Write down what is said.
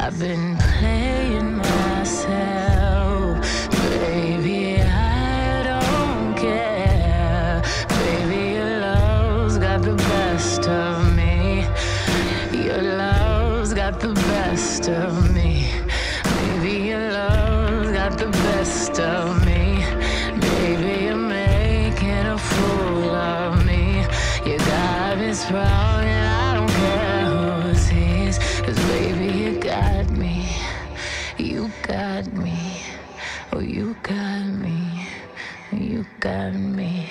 I've been playing myself. Baby, I don't care. Baby, your love's got the best of me. Your love's got the best of me. Baby, your love's got the best of me. Baby, you're making a fool of me. You got me sprung got me. You got me.